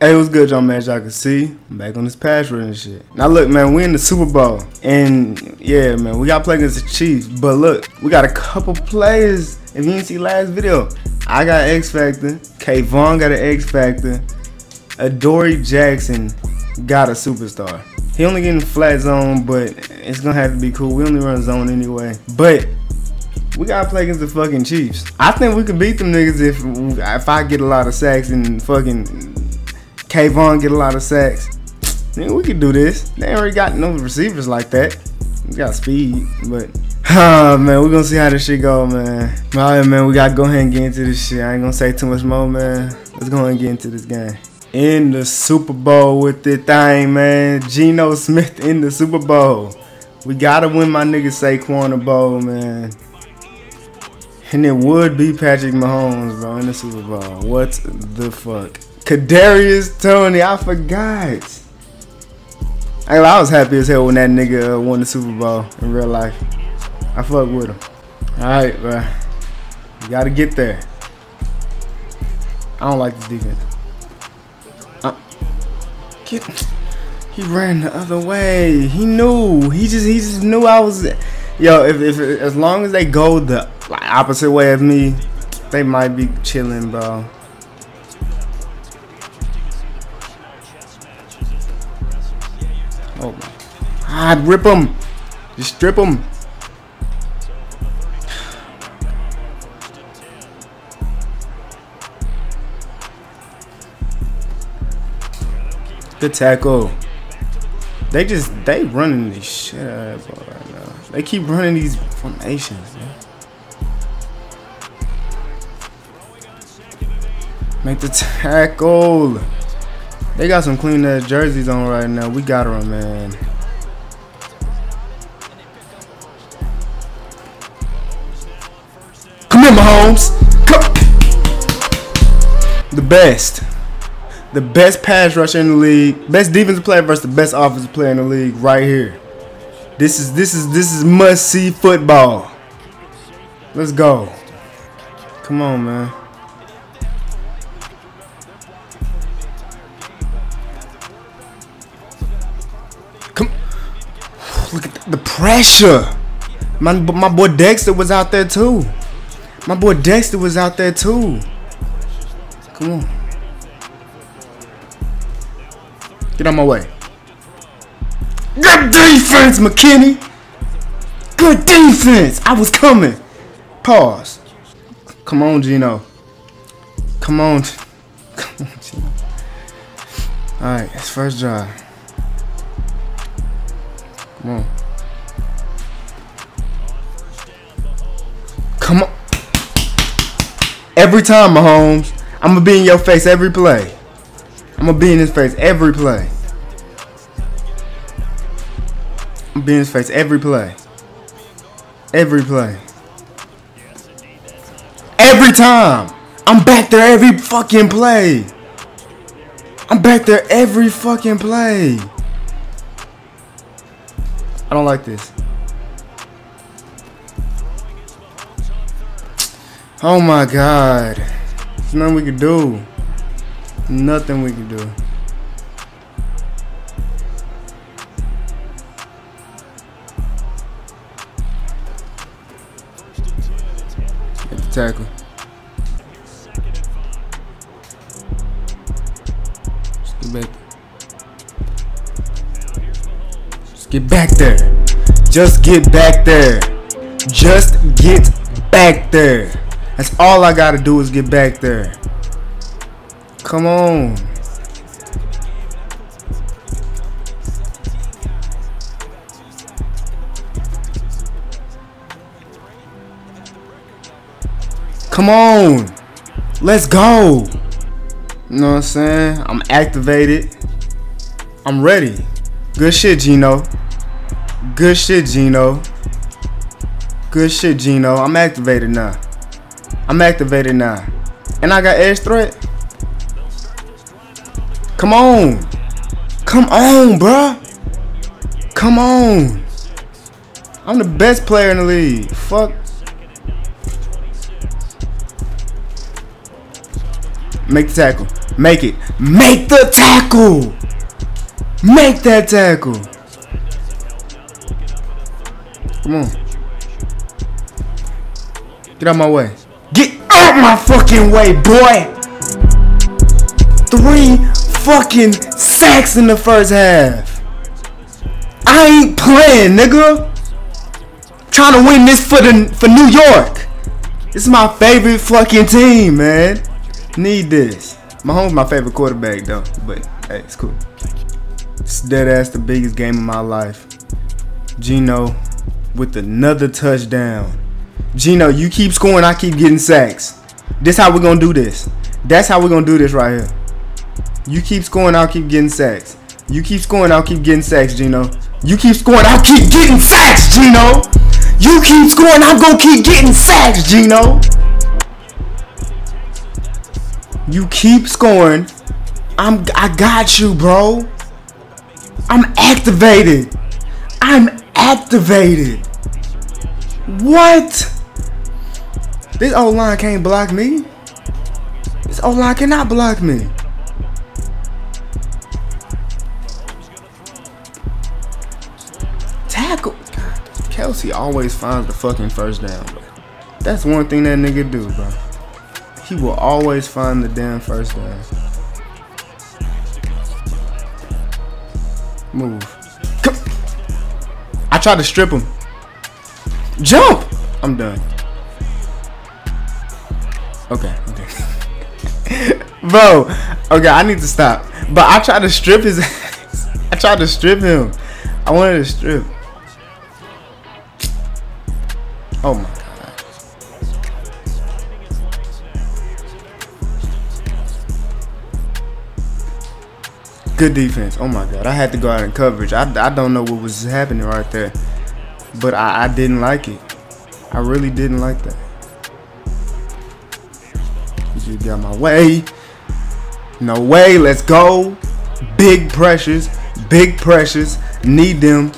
Hey, what's good, y'all, man? As y'all can see, I'm back on this pass and shit. Now, look, man, we in the Super Bowl. And, yeah, man, we got to play against the Chiefs. But, look, we got a couple players. If you didn't see last video, I got X Factor. Kayvon got an X Factor. Adoree Jackson got a superstar. He only getting flat zone, but it's going to have to be cool. We only run zone anyway. But we gotta play against the fucking Chiefs. I think we can beat them niggas if if I get a lot of sacks and fucking Kayvon get a lot of sacks. Nigga, we can do this. They already got no receivers like that. We got speed, but oh man, we're gonna see how this shit go, man. Alright, man, we gotta go ahead and get into this shit. I ain't gonna say too much more, man. Let's go ahead and get into this game. In the Super Bowl with the thing, man. Geno Smith in the Super Bowl. We gotta win my nigga Saquon the Bowl, man. And it would be Patrick Mahomes, bro, in the Super Bowl. What the fuck? Kadarius Toney, I forgot. I, I was happy as hell when that nigga uh, won the Super Bowl in real life. I fuck with him. All right, bro. You gotta get there. I don't like this defense. Uh, get, he ran the other way. He knew. He just he just knew I was. Yo, if, if as long as they go the opposite way of me, they might be chilling, bro. Ah, rip them. Just strip them. Good tackle. They just, they running this shit out right now. They keep running these formations, man. Make the tackle. They got some clean ass jerseys on right now. We got them, man. Mahomes. The best. The best pass rusher in the league. Best defensive player versus the best offensive player in the league right here. This is this is this is must see football. Let's go. Come on, man. Look at the pressure. My, my boy Dexter was out there too. My boy Dexter was out there too. Come on. Get on my way. Good defense, McKinney. Good defense. I was coming. Pause. Come on, Geno. Come on. Come on, Geno. Alright, it's first drive. Come on. Come on. Every time, Mahomes. I'm to be in your face every play. I'm to be in his face every play. I'm be in his face every play. Every play. Every time. I'm back there every fucking play. I'm back there every fucking play. I don't like this. Oh my god. There's nothing we can do. Nothing we can do. Get the tackle. Just get back Just get back there. Just get back there. Just get back there. That's all I gotta do is get back there. Come on. Come on. Let's go. You know what I'm saying? I'm activated. I'm ready. Good shit, Geno. Good shit, Geno. Good shit, Geno. I'm activated now. I'm activated now. And I got edge threat. Come on. Come on, bruh. Come on. I'm the best player in the league. Fuck. Make the tackle. Make it. Make the tackle. Make that tackle. Come on. Get out my way. Out my fucking way, boy. Three fucking sacks in the first half. I ain't playing, nigga. Trying to win this for the for New York. This is my favorite fucking team, man. Need this. Mahomes my favorite quarterback though, but hey, it's cool. It's dead ass the biggest game of my life. Geno with another touchdown. Geno, you keep scoring, I keep getting sacks. This how we're gonna do this. That's how we're gonna do this right here. You keep scoring, I'll keep getting sacks. You keep scoring, I'll keep getting sacks, Geno. You keep scoring, I'll keep getting sacks, Geno. You keep scoring, I'm gonna keep getting sacks, Geno. You keep scoring. I'm I got you, bro. I'm activated. I'm activated. What? This O line can't block me. This O line cannot block me. Tackle. God, Kelce always finds the fucking first down, bro. That's one thing that nigga do, bro. He will always find the damn first down. Move. Come. I tried to strip him. Jump! I'm done. Okay. okay. Bro, okay, I need to stop. But I tried to strip his ass. I tried to strip him. I wanted to strip. Oh my god. Good defense. Oh my god. I had to go out in coverage. I, I don't know what was happening right there. But I, I didn't like it. I really didn't like that. You got my way. No way. Let's go. Big pressures. Big pressures. Need them.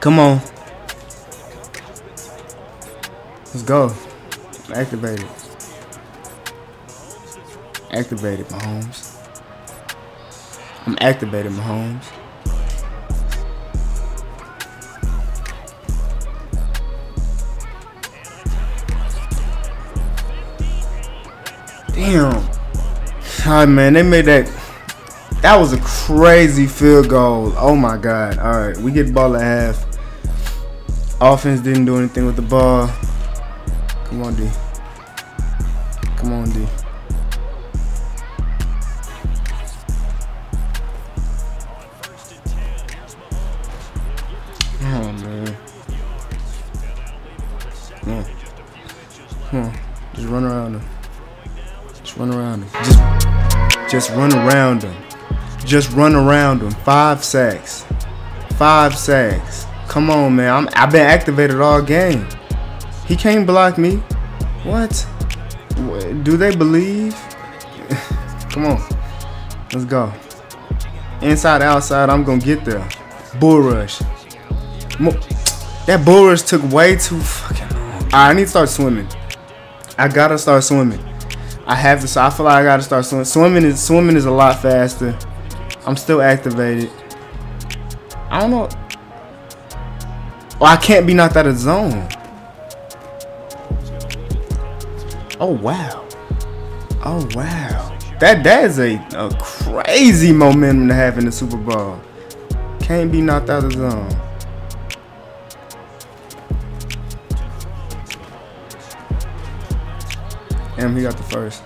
Come on. Let's go. Activate it. Activate Mahomes. I'm activating Mahomes. Damn. Right, man. They made that. That was a crazy field goal. Oh my god. All right, we get ball at half. Offense didn't do anything with the ball. Come on, D. Come on, D. Just run around him. Just run around him. Five sacks. Five sacks. Come on, man. I'm I've been activated all game. He can't block me. What? Do they believe? Come on. Let's go. Inside, outside, I'm gonna get there. Bull rush. Mo that bull rush took way too fucking long. Right, I need to start swimming. I gotta start swimming. I have. So I feel like I gotta start swimming. Swimming is swimming is a lot faster. I'm still activated. I don't know. Oh, I can't be knocked out of zone. Oh wow. Oh wow. That that is a, a crazy momentum to have in the Super Bowl. Can't be knocked out of zone. Damn, he got the first.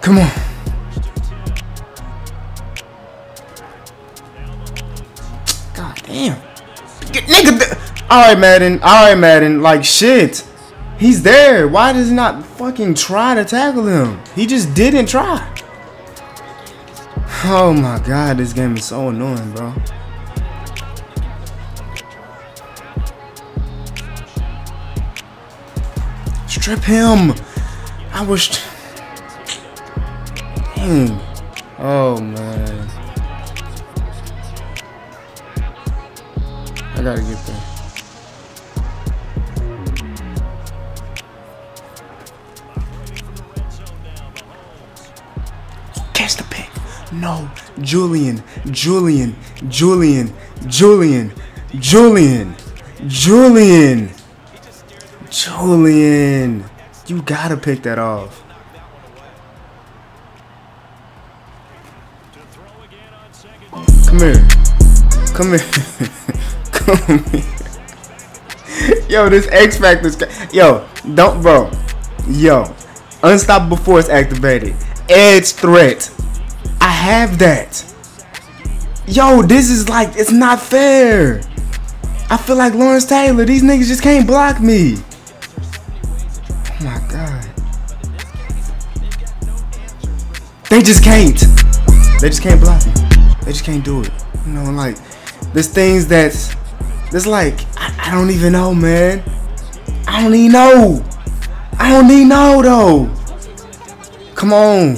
Come on. God damn. Get, nigga. All right, Madden. All right, Madden. Like shit. He's there. Why does he not fucking try to tackle him? He just didn't try. Oh my god, this game is so annoying, bro. Strip him. I was. Dang. Oh man. I gotta get there. Catch the pick. No. Julian. Julian. Julian. Julian. Julian. Julian. Julian. Julian, you gotta pick that off. Come here. Come here. Come here. Yo, this X Factor's. Yo, don't, bro. Yo, Unstoppable Force activated. Edge threat. I have that. Yo, this is like, it's not fair. I feel like Lawrence Taylor. These niggas just can't block me. They just can't. They just can't block me. They just can't do it. You know, like, there's things that's, there's like, I, I don't even know, man. I don't even know. I don't even know though. Come on.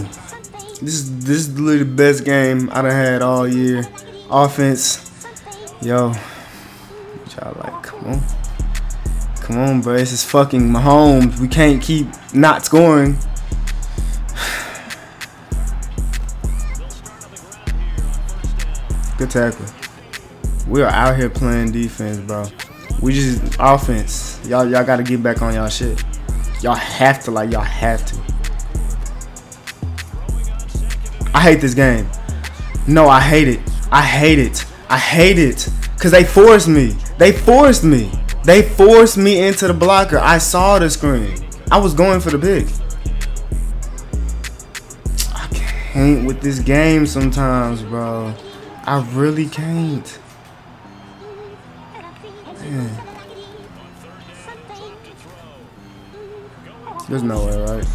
This is this is literally the best game I done had all year. Offense. Yo. Y'all like, come on. Come on, bro. This is fucking Mahomes. We can't keep not scoring. Good tackle. We are out here playing defense, bro. We just offense. Y'all y'all gotta get back on y'all shit. Y'all have to like y'all have to. I hate this game. No, I hate it. I hate it. I hate it. Cause they forced me. They forced me. They forced me into the blocker. I saw the screen. I was going for the pick. I can't with this game sometimes, bro. I really can't. Man. There's no way, right?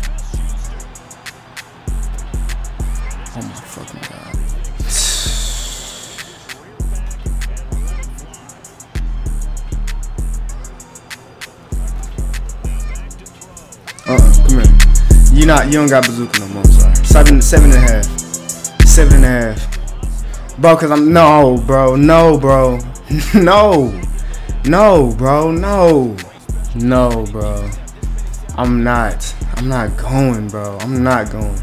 Oh my fucking god. Uh-uh, come here. You not you don't got bazooka no more, I'm sorry. Seven seven and a half. Seven and a half. Bro, cause I'm no, bro, no, bro. no. No, bro, no. No, bro. I'm not. I'm not going, bro. I'm not going.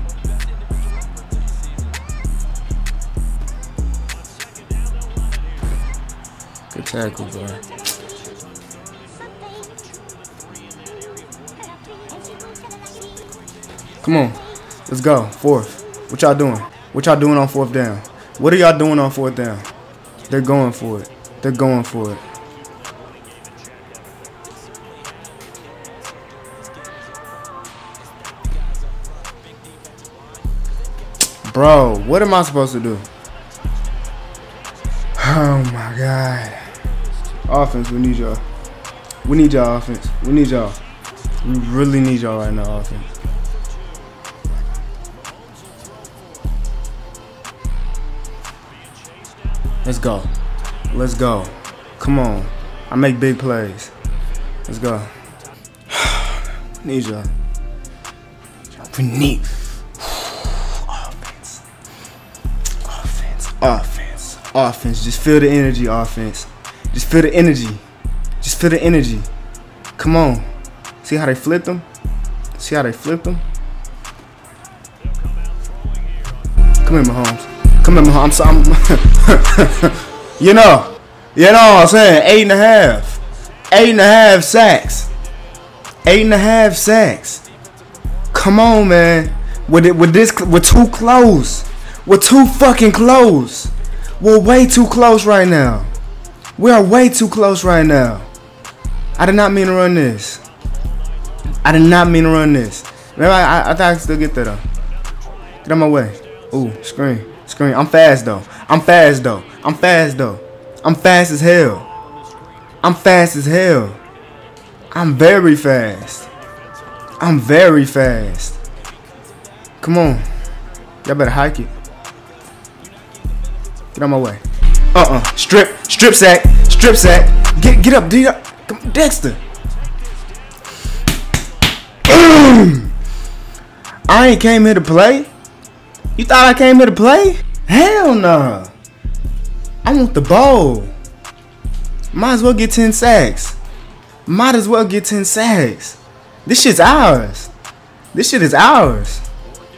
Good tackle, bro. Come on. Let's go. Fourth. What y'all doing? What y'all doing on fourth down? What are y'all doing on fourth down? They're going for it. They're going for it. Bro, what am I supposed to do? Oh my god. Offense, we need y'all. We need y'all offense. We need y'all. We really need y'all right now, offense. Go. Let's go. Come on. I make big plays. Let's go. need y'all. We need offense. Offense. Offense. Offense. Just feel the energy, offense. Just feel the energy. Just feel the energy. Come on. See how they flipped them? See how they flipped them? Come here, Mahomes. Come on. I'm, you know, you know what I'm saying? Eight and a half. Eight and a half sacks. Eight and a half sacks. Come on, man. With it, with this, we're too close. We're too fucking close. We're way too close right now. We are way too close right now. I did not mean to run this. I did not mean to run this. Remember, I, I, thought I could still get that though. Get out my way. Ooh, screen. Screen. I'm fast though. I'm fast though. I'm fast though. I'm fast as hell. I'm fast as hell. I'm very fast. I'm very fast. Come on. Y'all better hike it. Get out my way. Uh-uh. Strip. Strip sack. Strip sack. Get get up, D up. Come Dexter. I ain't came here to play. You thought I came here to play? Hell no. Nah. I want the ball. Might as well get 10 sacks. Might as well get 10 sacks. This shit's ours. This shit is ours.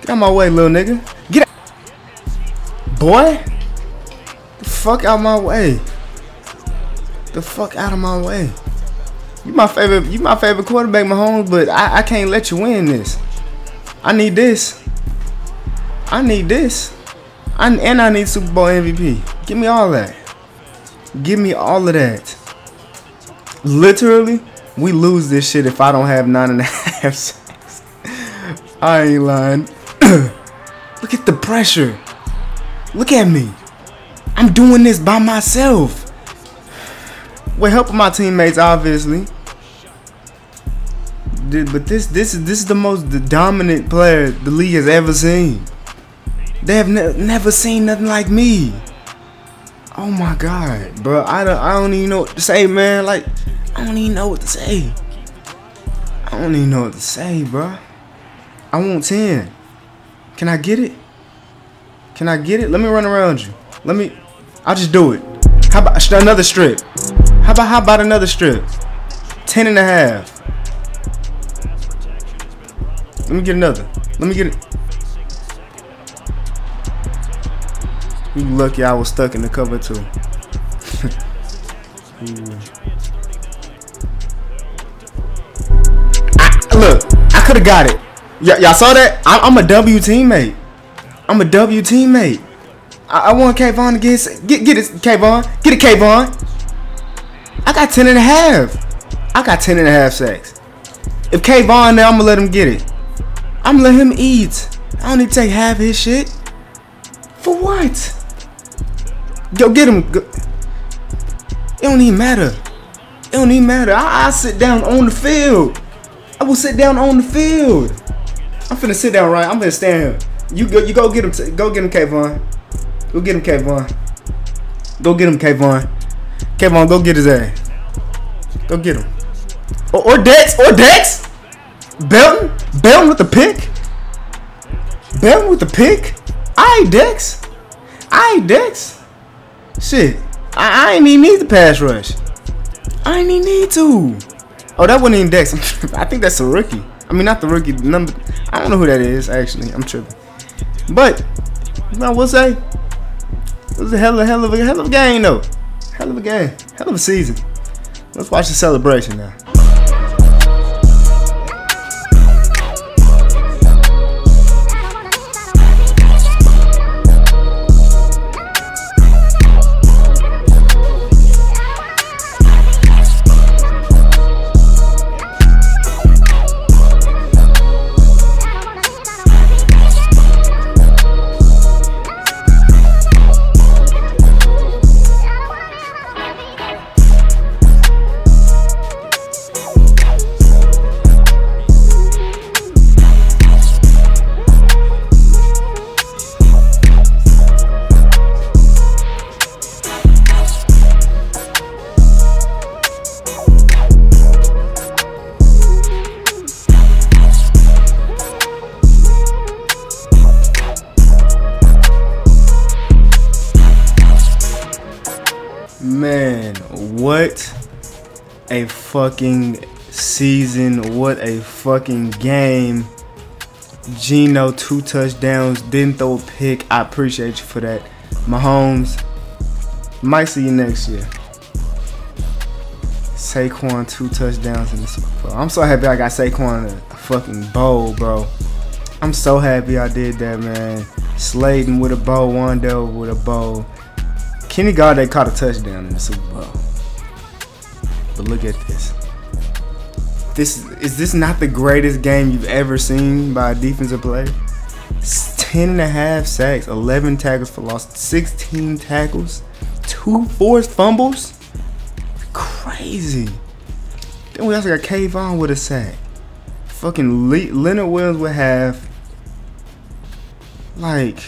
Get out my way, little nigga. Get out. boy. The fuck out my way. The fuck out of my way. You my favorite. You my favorite quarterback, Mahomes, but I, I can't let you win this. I need this. I need this. I, and I need Super Bowl MVP. Give me all that. Give me all of that. Literally, we lose this shit if I don't have nine and a half sacks. I ain't lying. Look at the pressure. Look at me. I'm doing this by myself. With help of my teammates, obviously. Dude, But this this is this is the most dominant player the league has ever seen. They have ne never seen nothing like me. Oh my god, bro. I don't I don't even know what to say, man. Like I don't even know what to say. I don't even know what to say, bro. I want 10. Can I get it? Can I get it? Let me run around you. Let me I'll just do it. How about another strip? How about how about another strip? 10 and a half. Let me get another. Let me get it. You lucky I was stuck in the cover too. I, look, I could have got it. y'all saw that? I, am a W teammate. I'm a W teammate. I, I want Kayvon to get get it, Kayvon. Get it, Kayvon. I got 10 and a half. I got 10 and a half sacks. If Kayvon there, I'm gonna let him get it. I'm gonna let him eat. I don't to take half his shit. For what? Go get him. It don't even matter. It don't even matter. I, I sit down on the field. I will sit down on the field. I'm finna sit down right. I'm gonna stand here. You go. You go get him. Go get him, Kayvon. Go get him, Kayvon. Go get him, Kayvon. Kayvon, go get his ass. Go get him. Or, or Dex. Or Dex. Belton? Belton with the pick? Belton with the pick? I Dex. I Dex. Shit. I, I ain't even need the pass rush. I ain't even need to. Oh, that wasn't even Dex. I think that's a rookie. I mean, not the rookie. Number. I don't know who that is. Actually, I'm tripping. But I will say it was a hell of a hell of a hell of a game though. Hell of a game. Hell of a season. Let's watch the celebration now. Fucking season. What a fucking game. Geno, two touchdowns, didn't throw a pick. I appreciate you for that. Mahomes, might see you next year. Saquon, two touchdowns in the Super Bowl. I'm so happy I got Saquon a, a fucking bowl, bro. I'm so happy I did that, man. Slayton with a bow, Wan'Dale with a bow. Kenny Golladay caught a touchdown in the Super Bowl. But look at this. This is this not the greatest game you've ever seen by a defensive player? 10 and a half sacks, 11 tackles for loss, 16 tackles, two forced fumbles. Crazy. Then we also got Kayvon with a sack. Fucking Le Leonard Williams would have Like,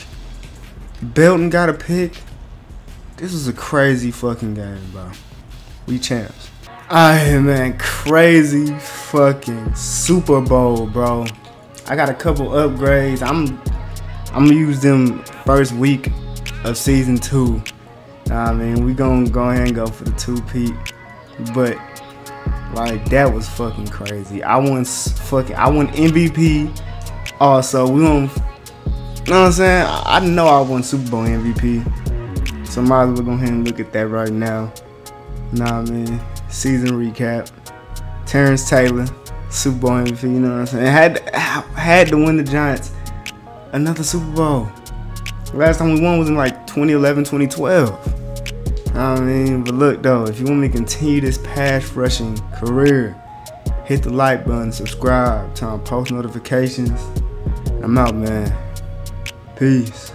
Belton got a pick. This was a crazy fucking game, bro. We champs. Alright, man. Crazy fucking Super Bowl, bro. I got a couple upgrades. I'm I'm gonna use them first week of season two. I mean, we gonna go ahead and go for the two peat. But like that was fucking crazy. I won fucking I won MVP. Also, we won You know what I'm saying? I, I know I won Super Bowl MVP. So might as well go ahead and look at that right now. Nah, man. Season recap. Terrence Taylor, Super Bowl MVP. You know what I'm saying? Had had to win the Giants another Super Bowl. Last time we won was in like 2011, 2012. I mean, but look though, if you want me to continue this pass rushing career, hit the like button, subscribe, turn on post notifications. I'm out, man. Peace.